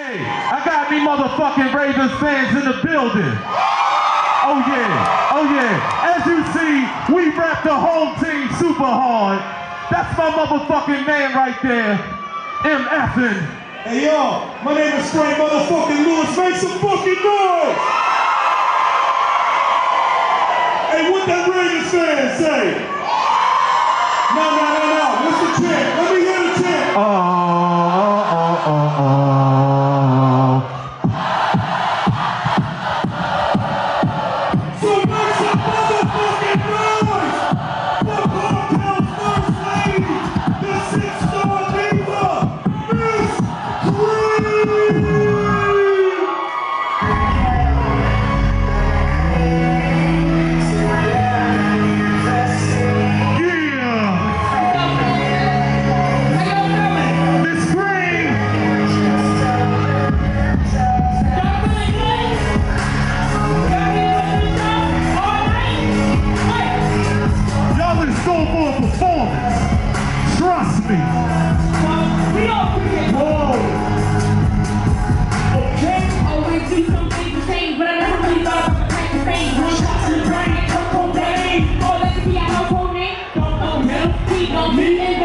Hey, I got me motherfucking Ravens fans in the building. Oh yeah, oh yeah. As you see, we rep the home team super hard. That's my motherfucking man right there, MFing. Hey yo, my name is Frank motherfucking Lewis. Make some fucking noise! Hey, what that Ravens fan say? No, no, no,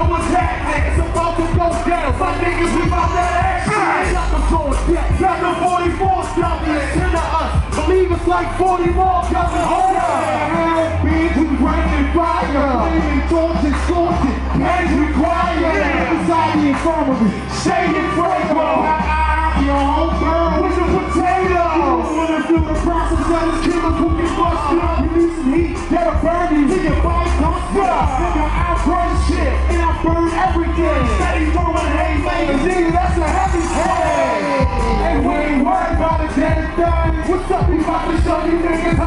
know what's happening. It's about to go down. My niggas, we about that action. Got the sword, yeah. Got the 44 coming. Ten of us. Believe it's like 40 more coming. Hold up. Bitch, we bringing fire. Flaming torches, scorching. Hands required. Inside the infirmary. Shading fragrance. Your home girl with a potato. Wanna feel the process of this killer who can bust you. Releasing heat that'll burn you. Till your up? We about to show you niggas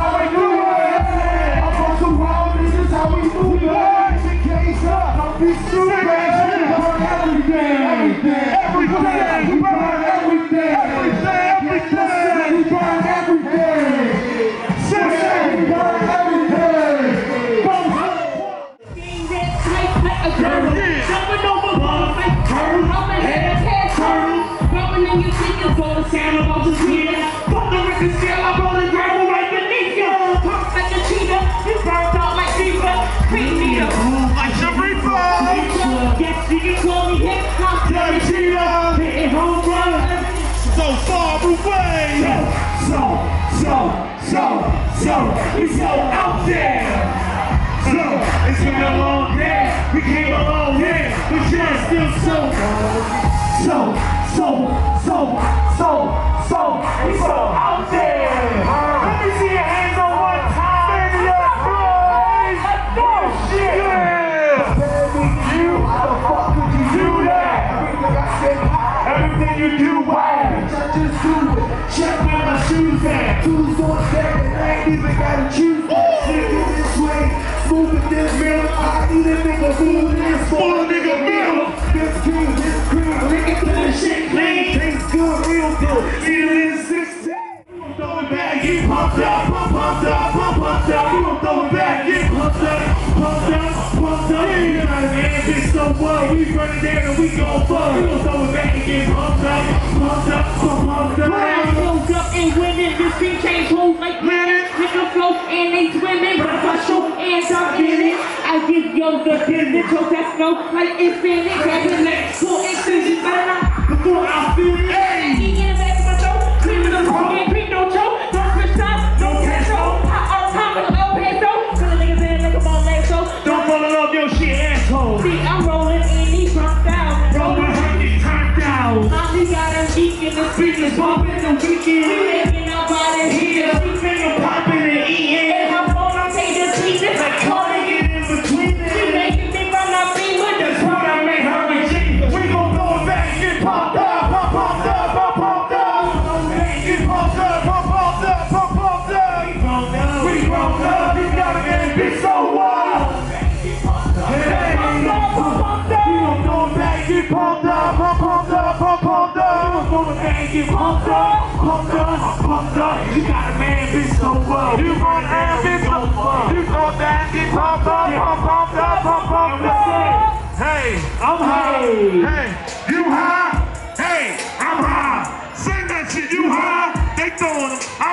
so, so, so, we so out there. So, it's been a long day. We came a long way, but you're still so, so, so, so, so, so, we so out there. Let me see your hands on one time. Baby, you, the fuck you do that? Everything you do? Even gotta choose. Sick in this way, smooth in this middle. I need a nigga move in this full nigga middle. This cream, this cream, lick it to the shit clean. Tastes good, real good. Eat it in 16. Throw it back, get pumped up, pump, pumped up, pump, pumped up. You gon' throw it back, get pumped up, pumped up, pumped up. You know what I mean? Bitch, so what? We run it down and we gon' fuck. You gon' throw it back and get pumped up, pumped up, pumped up. I woke up and winning, this thing changed whole like minutes. Nigga flow and they swimming, but if I show and I'm in it, I give yo the business, so that's no like infinite. The next four extensions, but not before I feel it. Hey, in the back of my throat, cream in the wrong and no joke, no switch top, no peso. Hot on top of the old peso, the niggas in like a ball so. Don't fall in love your shit, asshole. See, I'm rolling in these drunk down, Rolling hard, get turned down. Mommy got her geek in the speakers, bumping the weekend. We making our body here. get pumped up, pumped up, pumped up. You got a man, bitch, so well. You got a man, bitch, so well. You go down, get pumped up, pumped, pumped up, pumped, pumped up. Hey, I'm high. Hey, you high? Hey, I'm high. Sing that shit, you high? They throwing them.